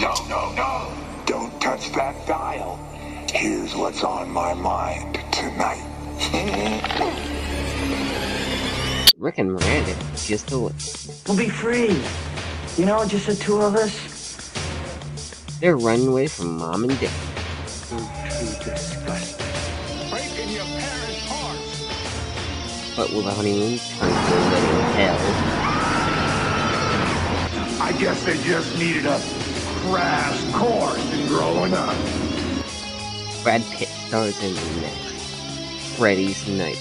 No, no, no. Don't touch that dial. Here's what's on my mind tonight. Rick and Miranda just do it. We'll be free. You know, just the two of us. They're running away from mom and dad. Too disgusting. Breaking your parents' hearts. But will the honeymoon turn to a little hell? I guess they just needed a crash course in growing up. Brad Pitt stars in the next Freddy's Nightmare.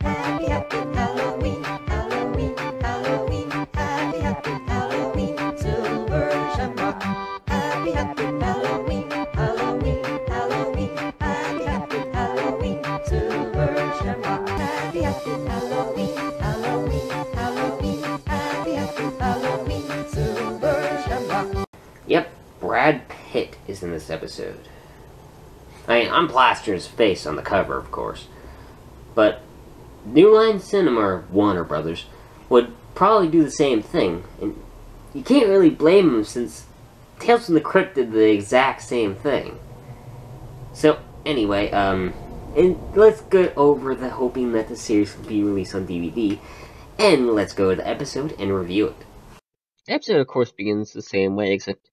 Happy, happy Halloween, Halloween, Halloween, happy, happy Halloween, silver shamrock. Happy, happy Halloween, Halloween, Halloween, happy, happy Halloween, silver shamrock. Happy, happy Halloween, Halloween, In this episode. I mean, I'm plastering his face on the cover, of course. But New Line Cinema or Warner Brothers would probably do the same thing. And you can't really blame them since Tales from the Crypt did the exact same thing. So, anyway, um, and let's go over the hoping that the series will be released on DVD. And let's go to the episode and review it. The episode, of course, begins the same way, except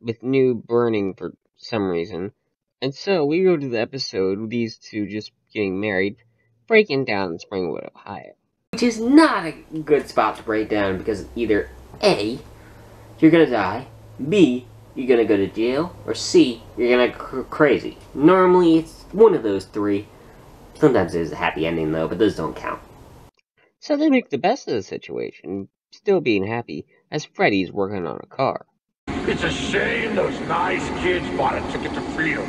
with new burning for some reason. And so we go to the episode with these two just getting married, breaking down in Springwood, Ohio. Which is not a good spot to break down because either A, you're gonna die, B, you're gonna go to jail, or C, you're gonna go crazy. Normally, it's one of those three. Sometimes there's a happy ending though, but those don't count. So they make the best of the situation, still being happy, as Freddy's working on a car. It's a shame those nice kids bought a ticket to freedom.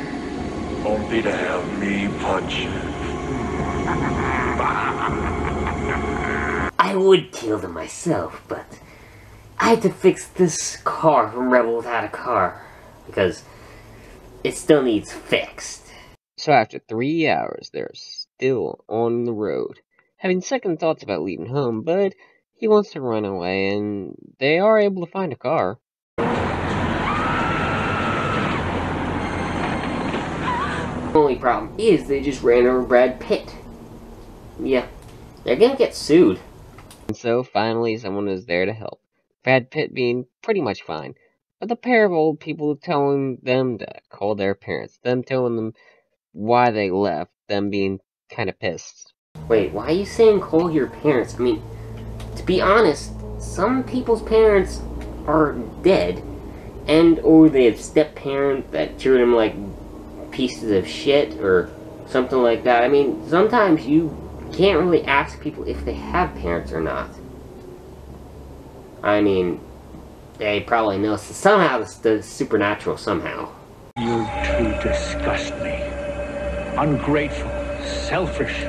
Only to have me punch. I would kill them myself, but I had to fix this car from Rebel Without a Car because it still needs fixed. So after three hours, they're still on the road, having second thoughts about leaving home, but he wants to run away, and they are able to find a car. Only problem is they just ran over Brad Pitt. Yeah, they're gonna get sued. And so finally someone is there to help. Brad Pitt being pretty much fine, but the pair of old people telling them to call their parents, them telling them why they left, them being kind of pissed. Wait, why are you saying call your parents? I mean, to be honest, some people's parents are dead, and or they have step parent that treat them like pieces of shit or something like that. I mean, sometimes you can't really ask people if they have parents or not. I mean, they probably know somehow it's the supernatural somehow. You two disgust me. Ungrateful, selfish,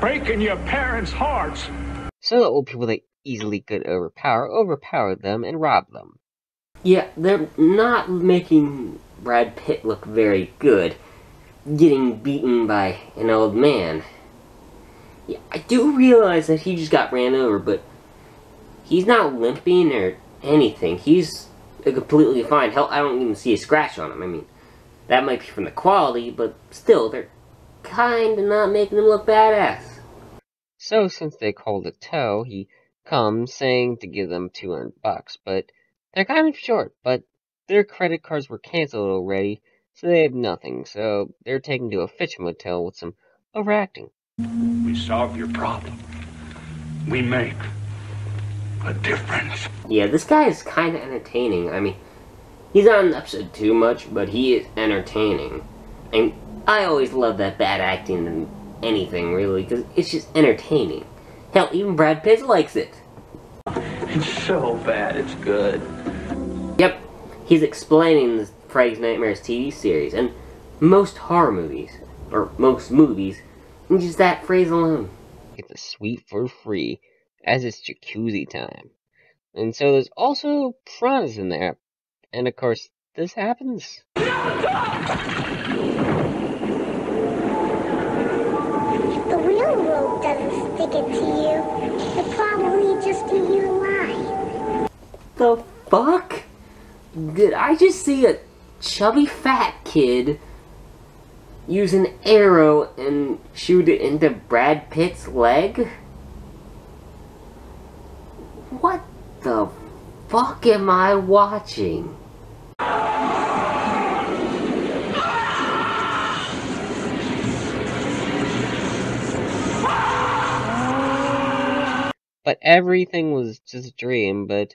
breaking your parents' hearts. So the old people that easily could overpower overpowered them and robbed them. Yeah, they're not making Brad Pitt look very good, getting beaten by an old man. Yeah, I do realize that he just got ran over, but he's not limping or anything. He's completely fine. Hell, I don't even see a scratch on him. I mean, that might be from the quality, but still, they're kind of not making him look badass. So since they called a tow, he comes saying to give them 200 bucks, but they're kind of short, but their credit cards were canceled already, so they have nothing, so they're taken to a fish motel with some overacting. We solve your problem. We make a difference. Yeah, this guy is kind of entertaining. I mean, he's not in the episode too much, but he is entertaining. And I always love that bad acting in anything, really, because it's just entertaining. Hell, even Brad Pitt likes it. It's so bad, it's good. Yep, he's explaining the Freddy's Nightmares TV series, and most horror movies, or most movies, and just that phrase alone. Get the suite for free, as it's jacuzzi time. And so there's also piranhas in there. And of course, this happens. The real world doesn't stick it to you. They're probably just a you lie. The fuck? Did I just see a chubby fat kid use an arrow and shoot it into Brad Pitt's leg? What the fuck am I watching? But everything was just a dream, but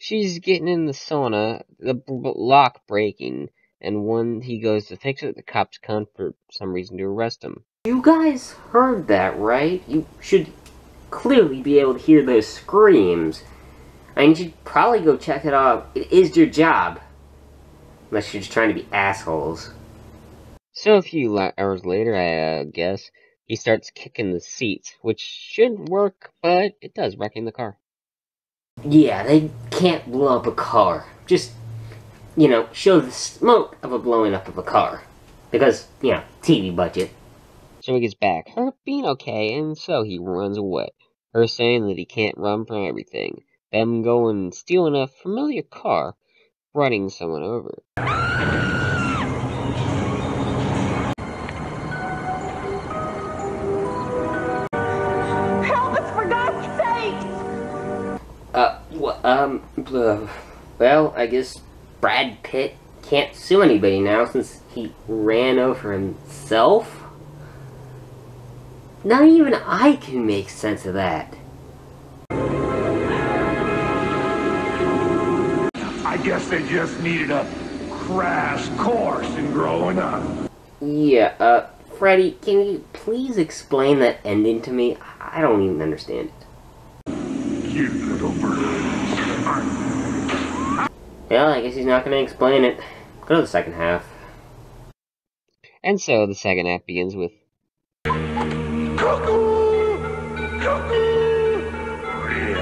she's getting in the sauna, the lock breaking, and when he goes to fix it, the cops come for some reason to arrest him. You guys heard that, right? You should clearly be able to hear those screams. I mean, you should probably go check it out. It is your job. Unless you're just trying to be assholes. So a few hours later, I uh, guess, he starts kicking the seats, which should work, but it does, wrecking the car. Yeah, they can't blow up a car. Just, you know, show the smoke of a blowing up of a car. Because, you know, TV budget. So he gets back, her being okay, and so he runs away. Her saying that he can't run from everything. Them going stealing a familiar car, running someone over. Um, well, I guess Brad Pitt can't sue anybody now since he ran over himself? Not even I can make sense of that. I guess they just needed a crash course in growing up. Yeah, uh, Freddy, can you please explain that ending to me? I don't even understand it. You little Well, I guess he's not gonna explain it. Go to the second half. And so the second half begins with Cuckoo! Cuckoo! Real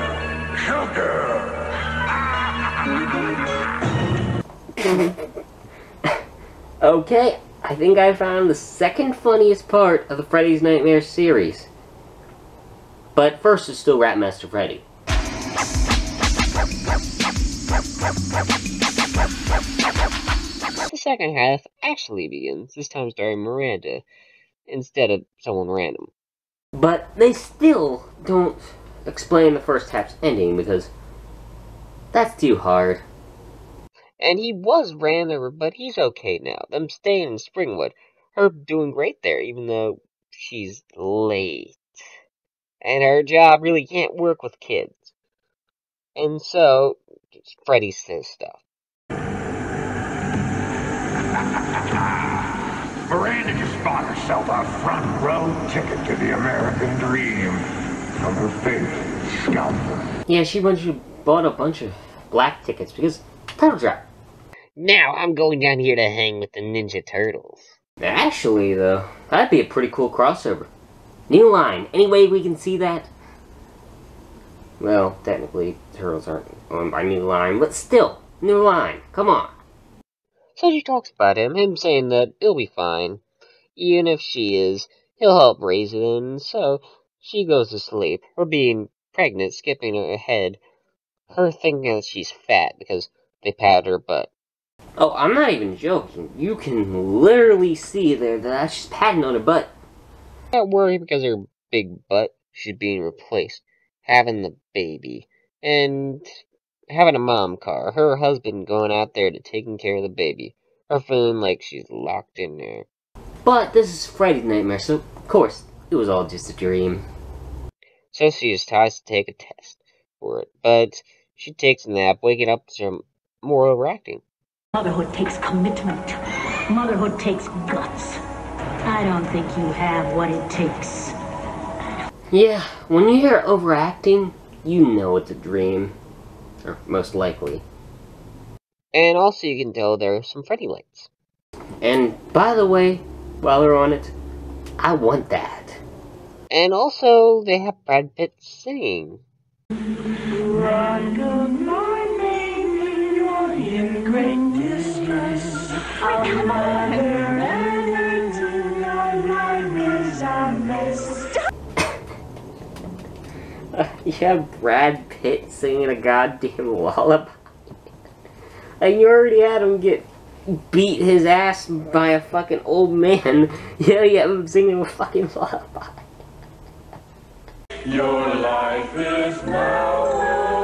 cuckoo! Okay, I think I found the second funniest part of the Freddy's Nightmare series. But first is still Rapmaster Freddy. The second half actually begins, this time starring Miranda, instead of someone random. But they still don't explain the first half's ending because that's too hard. And he was ran over, but he's okay now. Them staying in Springwood. Her doing great there, even though she's late. And her job really can't work with kids. And so, Freddy says stuff. Miranda just bought herself a front row ticket to the American dream from her favorite scoundrel. Yeah, she bunch of, bought a bunch of black tickets because title drop. Now I'm going down here to hang with the Ninja Turtles. Actually, though, that'd be a pretty cool crossover. New line. Any way we can see that? Well, technically, turtles aren't owned by New Line, but still, New Line. Come on. So she talks about him, him saying that he'll be fine. Even if she is, he'll help raise it, and so she goes to sleep. Her being pregnant, skipping ahead. Her thinking that she's fat because they pat her butt. Oh, I'm not even joking. You can literally see there that that's just patting on her butt. Not worried because her big butt she's being replaced. Having the baby. And having a mom car. Her husband going out there to taking care of the baby. Her feeling like she's locked in there. But this is Freddy's nightmare, so of course, it was all just a dream. So she just tries to take a test for it. But she takes a nap, waking up to some more overacting. Motherhood takes commitment. Motherhood takes guts. I don't think you have what it takes. Yeah, when you hear overacting, you know it's a dream. Or most likely. And also you can tell there are some Freddy lights. And by the way, while we're on it, I want that. And also they have Brad Pitt singing. You have Brad Pitt singing a goddamn lullaby. And you already had him get beat his ass by a fucking old man. Yeah, you have him singing a fucking lullaby. Your life is now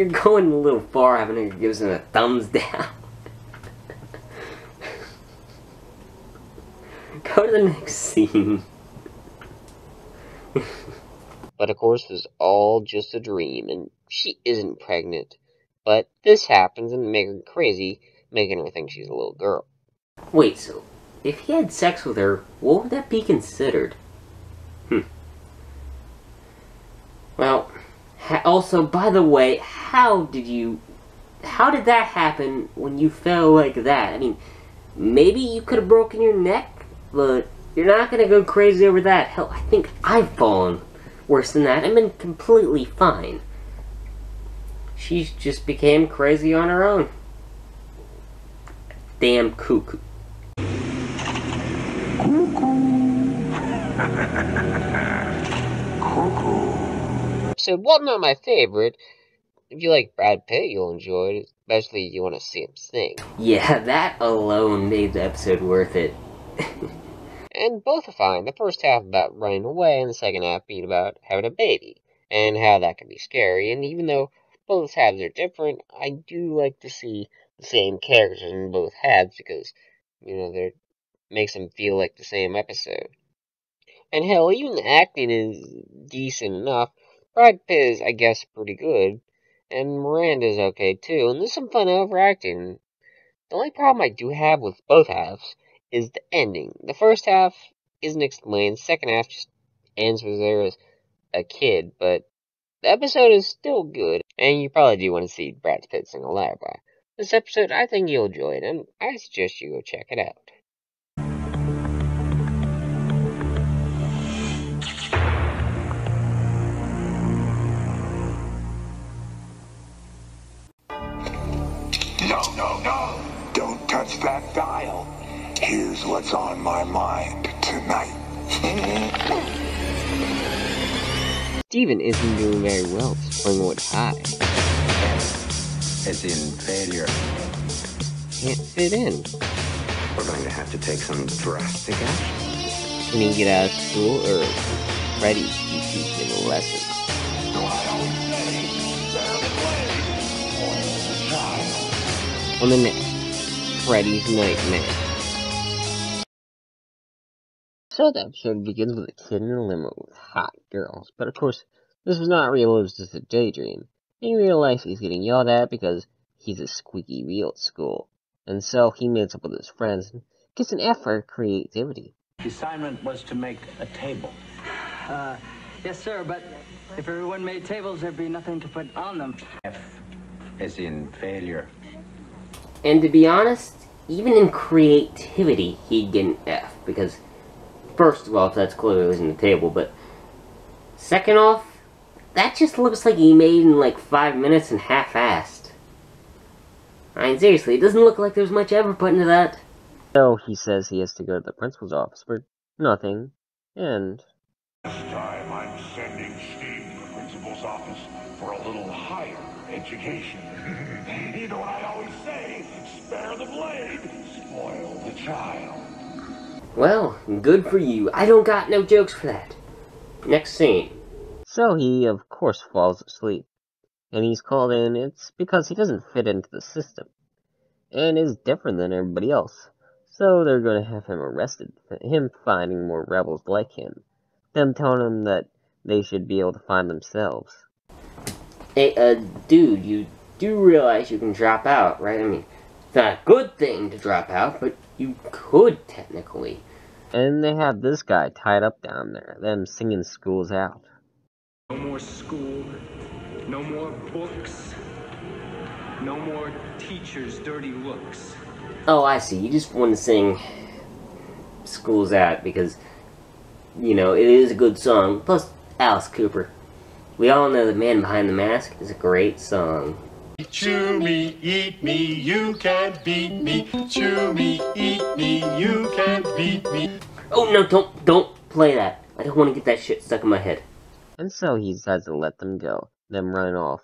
you're going a little far having to give him a thumbs down. Go to the next scene. But of course, it was all just a dream, and she isn't pregnant. But this happens and make her crazy, making her think she's a little girl. Wait, so if he had sex with her, what would that be considered? Hmm. Well, also, by the way, how did you. How did that happen when you fell like that? I mean, maybe you could have broken your neck, but you're not gonna go crazy over that. Hell, I think I've fallen worse than that and been completely fine. She just became crazy on her own. Damn cuckoo. cuckoo. cuckoo. Episode one, not my favorite. If you like Brad Pitt, you'll enjoy it, especially if you want to see him sing. Yeah, that alone made the episode worth it. And both are fine. The first half about running away, and the second half being about having a baby, and how that can be scary. And even though both halves are different, I do like to see the same characters in both halves because, you know, they makes them feel like the same episode. And hell, even the acting is decent enough. Brad Pitt is, I guess, pretty good, and Miranda's okay too. And there's some fun overacting. The only problem I do have with both halves is the ending. The first half isn't explained. The second half just ends with her as a kid, but the episode is still good, and you probably do want to see Brad Pitt sing a lullaby. This episode, I think you'll enjoy it, and I suggest you go check it out. That dial. Here's what's on my mind tonight. Steven isn't doing very well at Springwood High. As in failure. Can't fit in. We're going to have to take some drastic action. Can he get out of school or Freddy keep teaching him a lesson? On the next, Freddy's Nightmare. So the episode begins with a kid in a limo with hot girls, but of course, this was not real, it was just a daydream. In real life, he's getting yelled at because he's a squeaky wheel at school. And so he meets up with his friends and gets an F for creativity. The assignment was to make a table. Uh, yes, sir, but if everyone made tables, there'd be nothing to put on them. F. As in failure. And to be honest, even in creativity, he'd get an F. Because, first of all, if that's clearly in the table, but second off, that just looks like he made in like five minutes and half-assed. I mean, seriously, it doesn't look like there's much ever put into that. So he says he has to go to the principal's office for nothing, and This time I'm sending Steve to the principal's office for a little higher education. you know what I always say? Spare the blade, spoil the child. Well, good for you. I don't got no jokes for that. Next scene. so he of course falls asleep. And he's called in, it's because he doesn't fit into the system, and is different than everybody else. So they're gonna have him arrested for him finding more rebels like him. Them telling him that they should be able to find themselves. Hey, uh, dude, you do realize you can drop out, right? I mean, it's not a good thing to drop out, but you could technically. And they have this guy tied up down there, them singing schools out. No more school. No more books. No more teachers' dirty looks. Oh, I see. You just want to sing School's Out because, you know, it is a good song. Plus, Alice Cooper. We all know The Man Behind the Mask is a great song. Chew me, eat me, you can't beat me. Chew me, eat me, you can't beat me. Oh no, don't don't play that. I don't want to get that shit stuck in my head. And so he decides to let them go, them run off.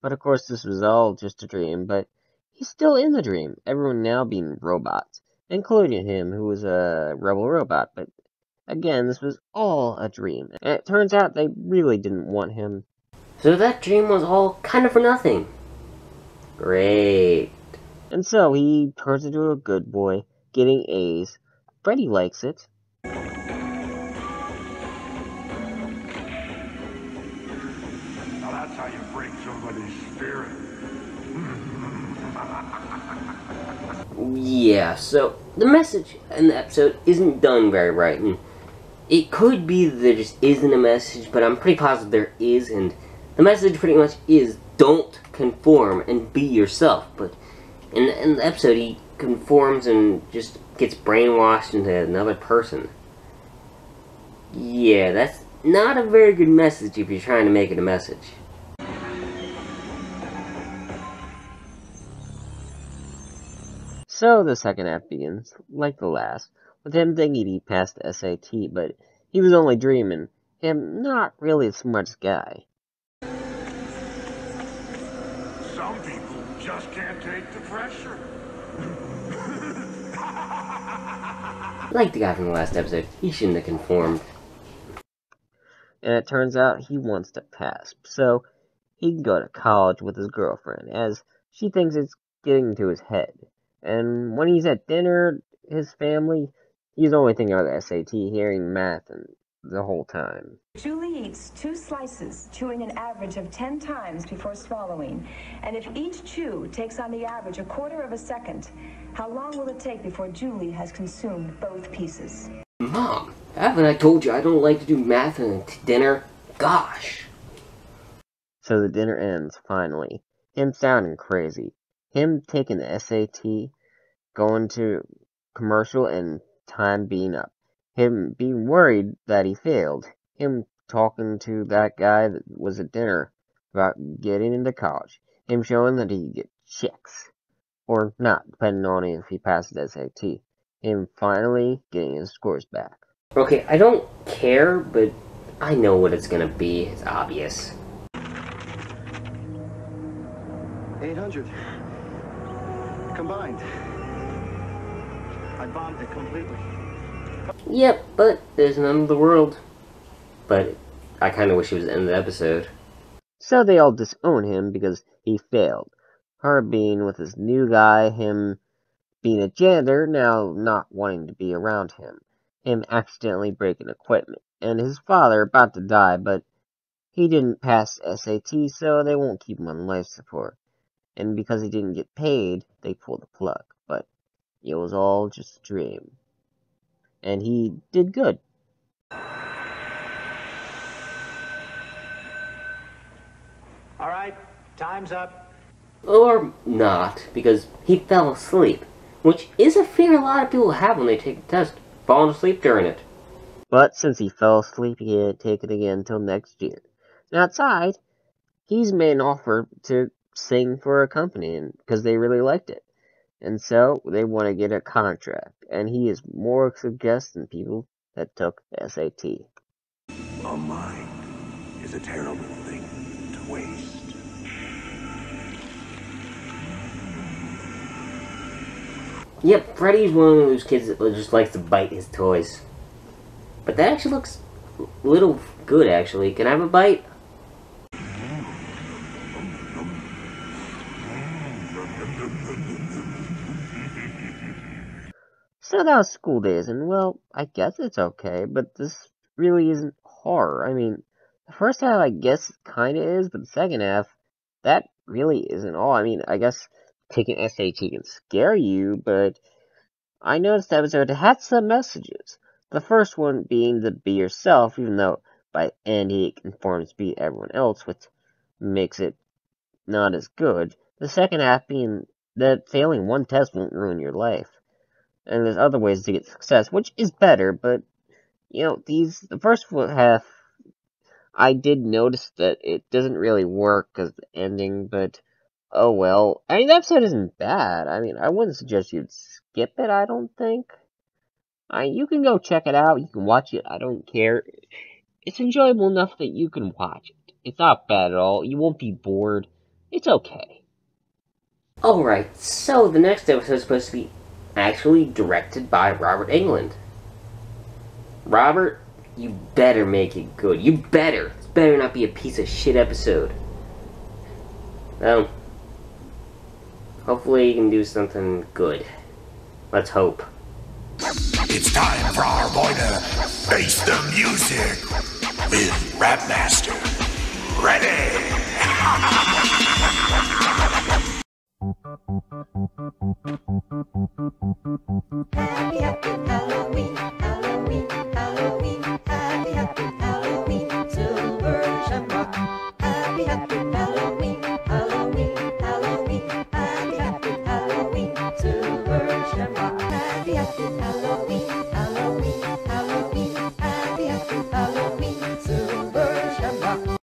But of course this was all just a dream, but he's still in the dream, everyone now being robots, including him who was a rebel robot, but again, this was all a dream. And it turns out they really didn't want him. So that dream was all kind of for nothing. Great. And so he turns into a good boy, getting A's. Freddy likes it. Now that's how you break somebody's spirit. Yeah, so the message in the episode isn't done very right, and it could be that there just isn't a message, but I'm pretty positive there is, and the message pretty much is don't conform and be yourself. But in the, in the episode, he conforms and just gets brainwashed into another person. Yeah, that's not a very good message if you're trying to make it a message. So the second act begins, like the last, with him thinking he passed the SAT, but he was only dreaming. Him not really a smart guy. Some people just can't take the pressure. Like the guy from the last episode, he shouldn't have conformed. And it turns out he wants to pass, so he can go to college with his girlfriend, as she thinks it's getting to his head. And when he's at dinner, his family, he's only thinking about the SAT, hearing math, and the whole time. Julie eats two slices, chewing an average of 10 times before swallowing. And if each chew takes on the average a quarter of a second, how long will it take before Julie has consumed both pieces? Mom, haven't I told you I don't like to do math at dinner? Gosh. So the dinner ends, finally. Him sounding crazy. Him taking the SAT, going to commercial, and time being up. Him being worried that he failed. Him talking to that guy that was at dinner about getting into college. Him showing that he could get chicks. Or not, depending on if he passes the SAT. Him finally getting his scores back. Okay, I don't care, but I know what it's gonna be. It's obvious. 800. Combined. I bombed it completely. Yep, but there's an end of the world. But I kind of wish it was the end of the episode. So they all disown him because he failed. Her being with this new guy, him being a janitor, now not wanting to be around him, him accidentally breaking equipment, and his father about to die, but he didn't pass SAT, so they won't keep him on life support. And because he didn't get paid, they pulled the plug. But it was all just a dream. And he did good. All right, time's up. Or not, because he fell asleep. Which is a fear a lot of people have when they take the test. Falling asleep during it. But since he fell asleep, he can't take it again until next year. And outside, he's made an offer to sing for a company because they really liked it. And so they want to get a contract. And he is more suggest than people that took the SAT. A mind is a terrible thing to waste. Yep, Freddy's one of those kids that just likes to bite his toys. But that actually looks a little good, actually. Can I have a bite? So that was School Daze, and well, I guess it's okay, but this really isn't horror. I mean, the first half, I guess, kinda is, but the second half, that really isn't all. I mean, I guess taking SAT can scare you, but I noticed the episode had some messages. The first one being to be yourself, even though by end he conforms to be everyone else, which makes it not as good. The second half being that failing one test won't ruin your life. And there's other ways to get success, which is better, but you know, these the first half I did notice that it doesn't really work because the ending, but Oh well. I mean, the episode isn't bad. I mean, I wouldn't suggest you'd skip it. I don't think. I you can go check it out. You can watch it. I don't care. It's enjoyable enough that you can watch it. It's not bad at all. You won't be bored. It's okay. Alright, so the next episode is supposed to be actually directed by Robert Englund. Robert, you better make it good. You better. It better not be a piece of shit episode. Well, hopefully you can do something good. Let's hope. It's time for our boy to face the music with Rapmaster. Ready?